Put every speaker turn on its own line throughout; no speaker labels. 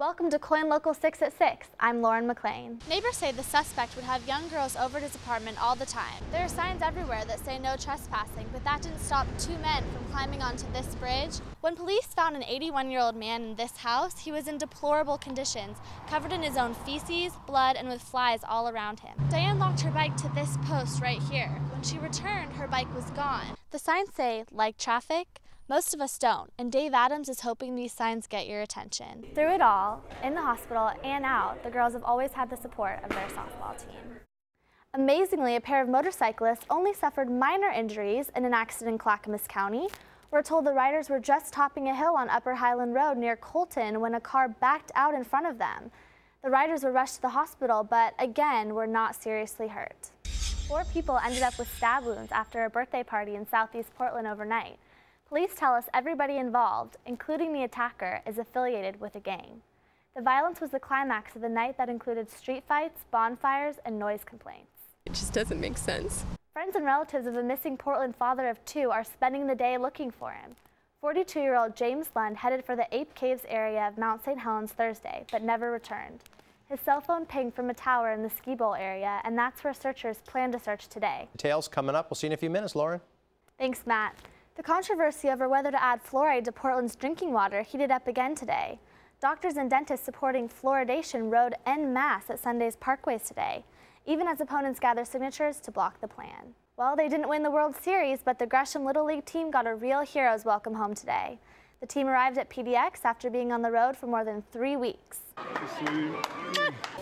Welcome to KOIN Local 6 at 6. I'm Lauren McLean.
Neighbors say the suspect would have young girls over at his apartment all the time. There are signs everywhere that say no trespassing, but that didn't stop two men from climbing onto this bridge. When police found an 81-year-old man in this house, he was in deplorable conditions, covered in his own feces, blood, and with flies all around him. Diane locked her bike to this post right here. When she returned, her bike was gone. The signs say, like traffic, most of us don't, and Dave Adams is hoping these signs get your attention.
Through it all, in the hospital and out, the girls have always had the support of their softball team. Amazingly, a pair of motorcyclists only suffered minor injuries in an accident in Clackamas County. We're told the riders were just topping a hill on Upper Highland Road near Colton when a car backed out in front of them. The riders were rushed to the hospital, but again were not seriously hurt. Four people ended up with stab wounds after a birthday party in southeast Portland overnight. Police tell us everybody involved, including the attacker, is affiliated with a gang. The violence was the climax of the night that included street fights, bonfires, and noise complaints.
It just doesn't make sense.
Friends and relatives of a missing Portland father of two are spending the day looking for him. 42-year-old James Lund headed for the Ape Caves area of Mount St. Helens Thursday, but never returned. His cell phone pinged from a tower in the Ski Bowl area, and that's where searchers plan to search today.
Details coming up. We'll see you in a few minutes, Lauren.
Thanks, Matt. The controversy over whether to add fluoride to Portland's drinking water heated up again today. Doctors and dentists supporting fluoridation rode en masse at Sunday's parkways today, even as opponents gather signatures to block the plan. Well, they didn't win the World Series, but the Gresham Little League team got a real hero's welcome home today. The team arrived at PDX after being on the road for more than three weeks.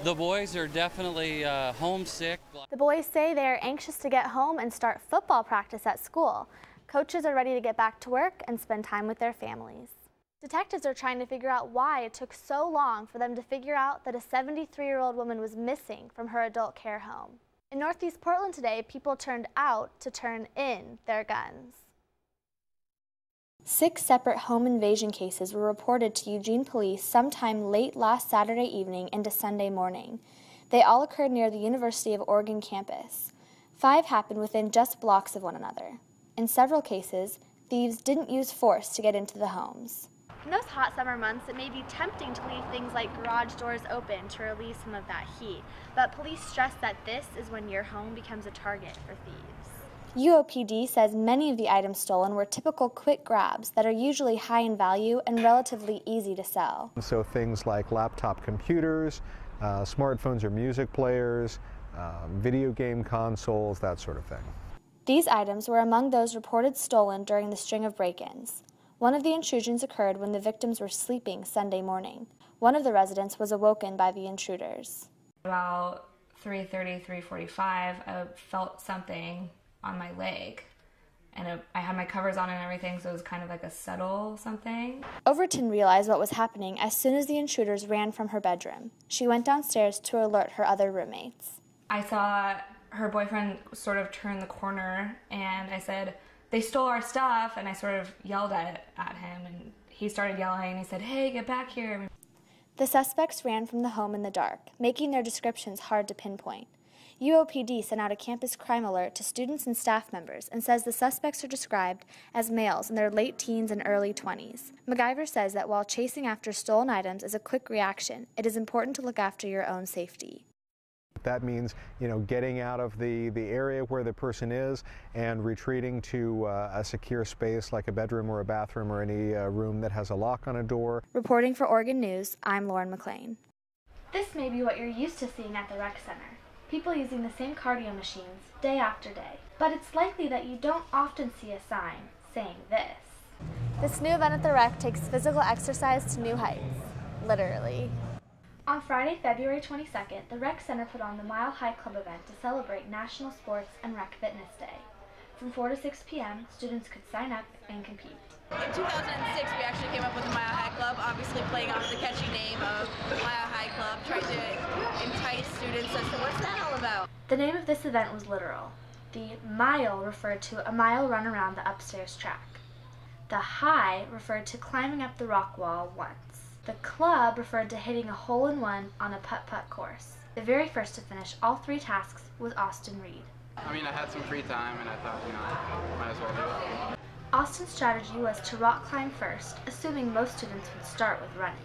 The boys are definitely uh, homesick.
The boys say they are anxious to get home and start football practice at school. Coaches are ready to get back to work and spend time with their families. Detectives are trying to figure out why it took so long for them to figure out that a 73-year-old woman was missing from her adult care home. In Northeast Portland today, people turned out to turn in their guns. Six separate home invasion cases were reported to Eugene police sometime late last Saturday evening into Sunday morning. They all occurred near the University of Oregon campus. Five happened within just blocks of one another. In several cases, thieves didn't use force to get into the homes. In those hot summer months, it may be tempting to leave things like garage doors open to release some of that heat, but police stress that this is when your home becomes a target for thieves. UOPD says many of the items stolen were typical quick grabs that are usually high in value and relatively easy to sell.
So things like laptop computers, uh, smartphones or music players, um, video game consoles, that sort of thing.
These items were among those reported stolen during the string of break-ins. One of the intrusions occurred when the victims were sleeping Sunday morning. One of the residents was awoken by the intruders.
About 3.30, 3.45, I felt something on my leg. And it, I had my covers on and everything, so it was kind of like a subtle something.
Overton realized what was happening as soon as the intruders ran from her bedroom. She went downstairs to alert her other roommates.
I saw her boyfriend sort of turned the corner and I said, they stole our stuff. And I sort of yelled at, at him and he started yelling and he said, hey, get back here.
The suspects ran from the home in the dark, making their descriptions hard to pinpoint. UOPD sent out a campus crime alert to students and staff members and says the suspects are described as males in their late teens and early 20s. McIver says that while chasing after stolen items is a quick reaction, it is important to look after your own safety.
That means, you know, getting out of the, the area where the person is and retreating to uh, a secure space like a bedroom or a bathroom or any uh, room that has a lock on a door.
Reporting for Oregon News, I'm Lauren McLean. This may be what you're used to seeing at the rec center. People using the same cardio machines day after day. But it's likely that you don't often see a sign saying this. This new event at the rec takes physical exercise to new heights. Literally. On Friday, February 22nd, the Rec Center put on the Mile High Club event to celebrate National Sports and Rec Fitness Day. From 4 to 6 p.m., students could sign up and compete.
In 2006, we actually came up with the Mile High Club, obviously playing off the catchy name of Mile High Club, trying to entice students as to what's that all about.
The name of this event was literal. The mile referred to a mile run around the upstairs track. The high referred to climbing up the rock wall once. The club referred to hitting a hole-in-one on a putt-putt course. The very first to finish all three tasks was Austin Reed.
I mean, I had some free time and I thought, you know, might as well do it.
Austin's strategy was to rock climb first, assuming most students would start with running.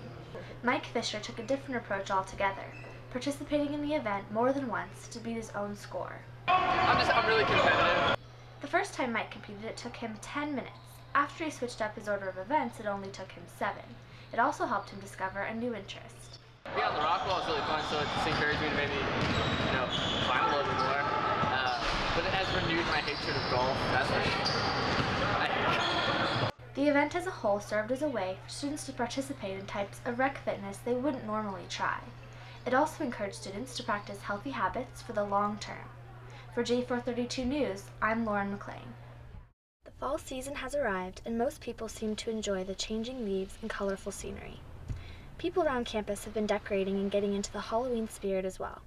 Mike Fisher took a different approach altogether, participating in the event more than once to beat his own score.
I'm just, I'm really competitive.
The first time Mike competed, it took him 10 minutes. After he switched up his order of events, it only took him 7. It also helped him discover a new interest.
Being on the rock wall is really fun, so it encouraged me to maybe, you know, climb a little bit more. Uh, but it has renewed my hatred of golf, that's for sure.
The event as a whole served as a way for students to participate in types of rec fitness they wouldn't normally try. It also encouraged students to practice healthy habits for the long term. For J432 News, I'm Lauren McLean. The fall season has arrived, and most people seem to enjoy the changing leaves and colorful scenery. People around campus have been decorating and getting into the Halloween spirit as well.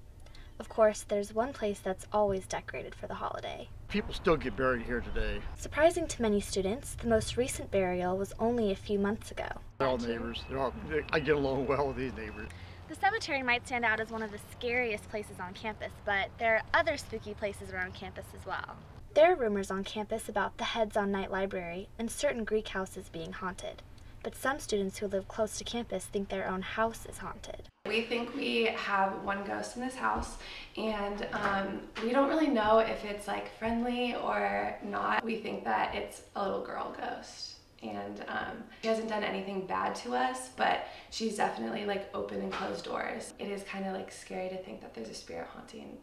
Of course, there's one place that's always decorated for the holiday.
People still get buried here today.
Surprising to many students, the most recent burial was only a few months ago.
They're all neighbors. They're all, they, I get along well with these neighbors.
The cemetery might stand out as one of the scariest places on campus, but there are other spooky places around campus as well. There are rumors on campus about the Heads on Knight Library and certain Greek houses being haunted. But some students who live close to campus think their own house is haunted.
We think we have one ghost in this house, and um, we don't really know if it's like friendly or not. We think that it's a little girl ghost and um, she hasn't done anything bad to us, but she's definitely like open and closed doors. It is kind of like scary to think that there's a spirit haunting